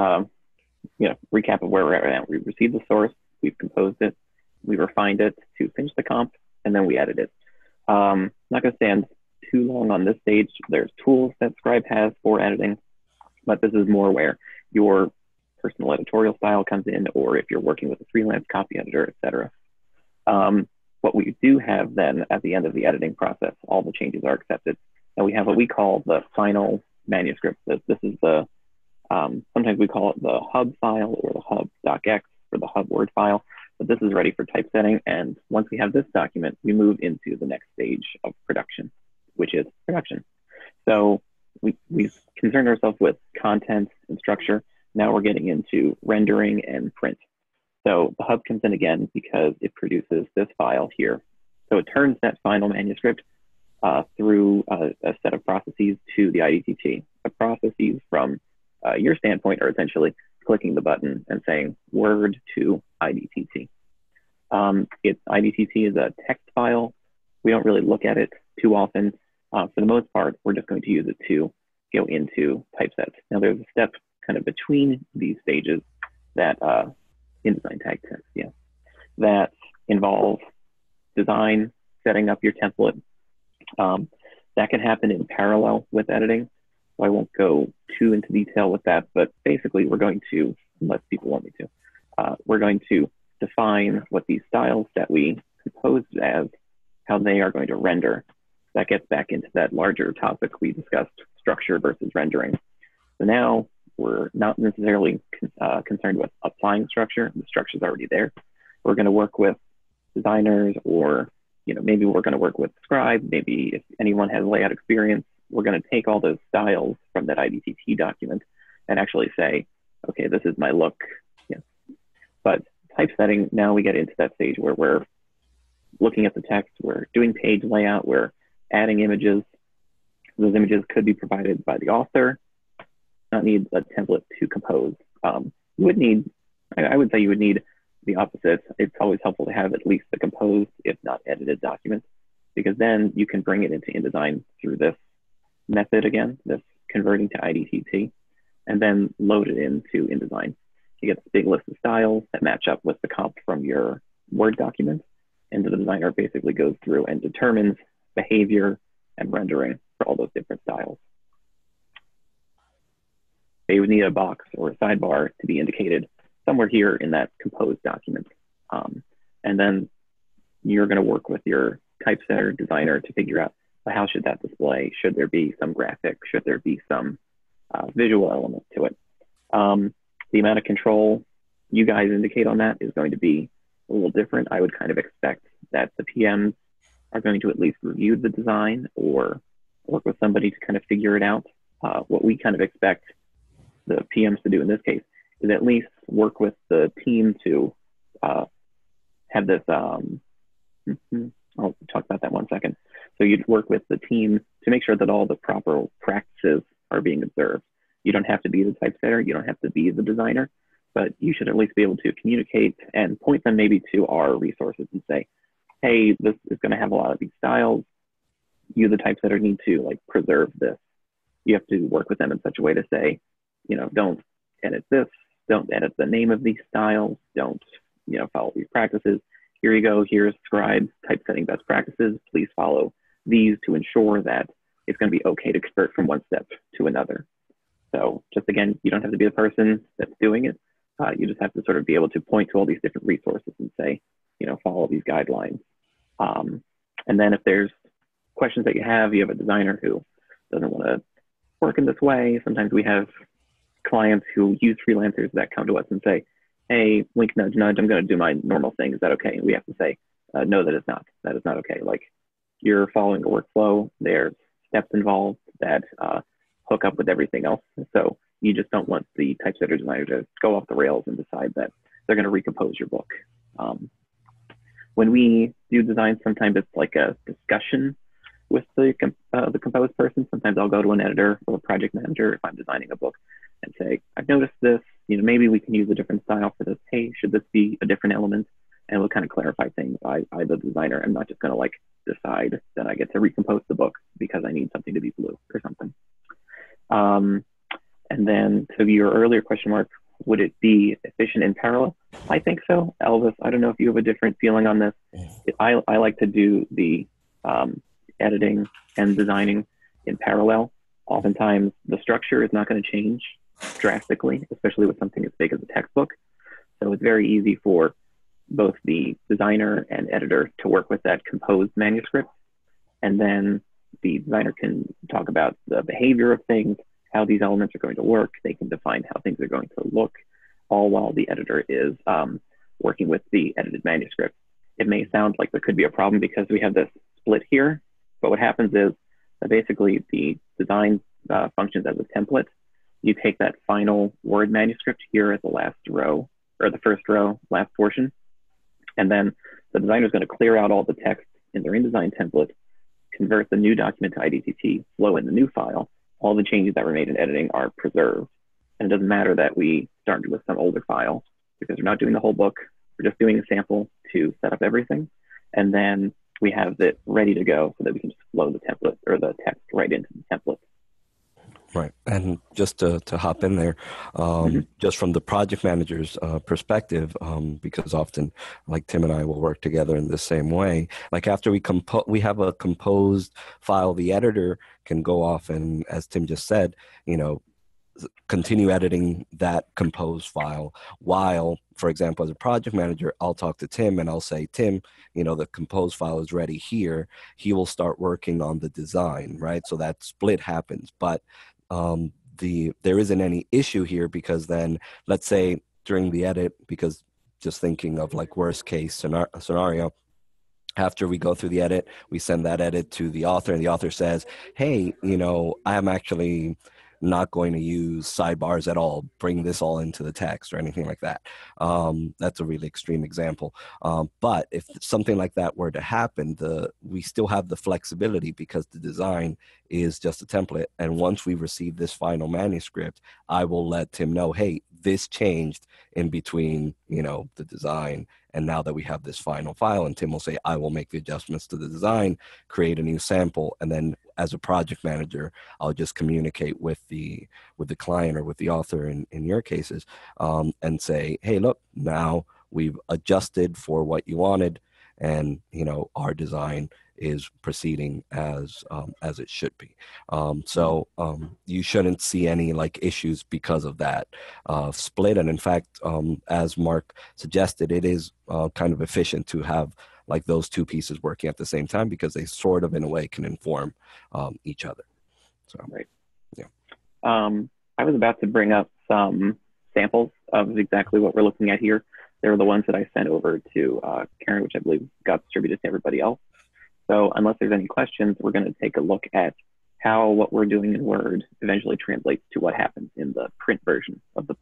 um, you know, recap of where we're at right. We received the source, we've composed it, we refined it to finish the comp, and then we edit it. Um, not going to stand too long on this stage. There's tools that Scribe has for editing, but this is more where your personal editorial style comes in, or if you're working with a freelance copy editor, etc. Um, what we do have then at the end of the editing process, all the changes are accepted, and we have what we call the final manuscript. This is the um, sometimes we call it the hub file or the hub docx or the hub word file, but this is ready for typesetting. And once we have this document, we move into the next stage of production, which is production. So we, we've concerned ourselves with content and structure. Now we're getting into rendering and print. So the hub comes in again because it produces this file here. So it turns that final manuscript uh, through a, a, set of processes to the IDTT. The processes from uh, your standpoint are essentially clicking the button and saying word to IDTT. Um, it's IDTT is a text file. We don't really look at it too often. Uh, for the most part, we're just going to use it to go into typeset. Now there's a step kind of between these stages that uh, InDesign tagged text, yeah, that involve design, setting up your template. Um, that can happen in parallel with editing. So I won't go too into detail with that, but basically we're going to, unless people want me to, uh, we're going to define what these styles that we proposed as, how they are going to render. That gets back into that larger topic we discussed, structure versus rendering. So now we're not necessarily uh, concerned with applying structure. The structure is already there. We're going to work with designers or you know, maybe we're going to work with Scribe. Maybe if anyone has layout experience, we're going to take all those styles from that IDTT document and actually say, okay, this is my look. Yeah. But typesetting, now we get into that stage where we're looking at the text, we're doing page layout, we're adding images. Those images could be provided by the author, not need a template to compose. Um, you would need, I would say you would need the opposite. It's always helpful to have at least the composed, if not edited document, because then you can bring it into InDesign through this method again, this converting to IDTT, and then load it into InDesign. You get this big list of styles that match up with the comp from your Word document. And the designer basically goes through and determines behavior and rendering for all those different styles. They would need a box or a sidebar to be indicated somewhere here in that composed document. Um, and then you're going to work with your typesetter designer to figure out how should that display? Should there be some graphic? Should there be some uh, visual element to it? Um, the amount of control you guys indicate on that is going to be a little different. I would kind of expect that the PMs are going to at least review the design or work with somebody to kind of figure it out. Uh, what we kind of expect the PMs to do in this case is at least work with the team to uh, have this. Um, mm-hmm, I'll talk about that one second. So you'd work with the team to make sure that all the proper practices are being observed. You don't have to be the typesetter, you don't have to be the designer, but you should at least be able to communicate and point them maybe to our resources and say, hey, this is going to have a lot of these styles. You, the typesetter, need to like preserve this. You have to work with them in such a way to say, you know, don't edit this, don't edit the name of these styles, don't, you know, follow these practices. Here you go, here's Scribe typesetting best practices. Please follow these to ensure that it's going to be okay to convert from one step to another. So just again, you don't have to be the person that's doing it. Uh, you just have to sort of be able to point to all these different resources and say, you know, follow these guidelines. Um, and then if there's questions that you have, you have a designer who doesn't want to work in this way. Sometimes we have clients who use freelancers that come to us and say, hey, wink, nudge, nudge, I'm going to do my normal thing. Is that okay? And we have to say, uh, no, that is not. That is not okay. Like you're following a workflow. There's steps involved that uh, hook up with everything else. So you just don't want the typesetter designer to go off the rails and decide that they're going to recompose your book. Um, when we do design, sometimes it's like a discussion with the uh, the composed person. Sometimes I'll go to an editor or a project manager if I'm designing a book and say, I've noticed this. You know, maybe we can use a different style for this. Hey, should this be a different element? And we'll kind of clarify things. I, I the designer, I'm not just going to like decide that I get to recompose the book because I need something to be blue or something. Um, And then to your earlier question, Mark, would it be efficient in parallel? I think so. Elvis, I don't know if you have a different feeling on this. I, I like to do the um, editing and designing in parallel. Oftentimes, the structure is not going to change drastically, especially with something as big as a textbook. So it's very easy for both the designer and editor to work with that composed manuscript. And then the designer can talk about the behavior of things, how these elements are going to work. They can define how things are going to look, all while the editor is um, working with the edited manuscript. It may sound like there could be a problem because we have this split here, but what happens is basically the design uh, functions as a template. You take that final Word manuscript here as the last row, or the first row, last portion, and then the designer is going to clear out all the text in their InDesign template, convert the new document to IDTT, flow in the new file, all the changes that were made in editing are preserved. And it doesn't matter that we started with some older file because we're not doing the whole book. We're just doing a sample to set up everything. And then we have it ready to go so that we can just flow the template or the text right into the template. Right. And just to, to hop in there, um, mm-hmm. just from the project manager's uh, perspective, um, because often, like Tim and I will work together in the same way. Like after we compose, we have a composed file, the editor can go off and, as Tim just said, you know, continue editing that composed file while for example as a project manager i'll talk to tim and i'll say tim you know the composed file is ready here he will start working on the design right so that split happens but um, the there isn't any issue here because then let's say during the edit because just thinking of like worst case scenario after we go through the edit we send that edit to the author and the author says hey you know i'm actually not going to use sidebars at all, bring this all into the text or anything like that. Um, that's a really extreme example. Um, but if something like that were to happen, the we still have the flexibility because the design is just a template. And once we receive this final manuscript, I will let Tim know, hey, this changed in between, you know, the design and now that we have this final file, and Tim will say, I will make the adjustments to the design, create a new sample, and then as a project manager, I'll just communicate with the with the client or with the author in, in your cases um, and say, hey, look, now we've adjusted for what you wanted, and you know our design is proceeding as um, as it should be. Um, so um, you shouldn't see any like issues because of that uh, split. And in fact, um, as Mark suggested, it is uh, kind of efficient to have like those two pieces working at the same time because they sort of in a way can inform um, each other. So right, yeah. Um, I was about to bring up some samples of exactly what we're looking at here. They were the ones that I sent over to uh, Karen, which I believe got distributed to everybody else. So unless there's any questions, we're going to take a look at how what we're doing in Word eventually translates to what happens in the print version of the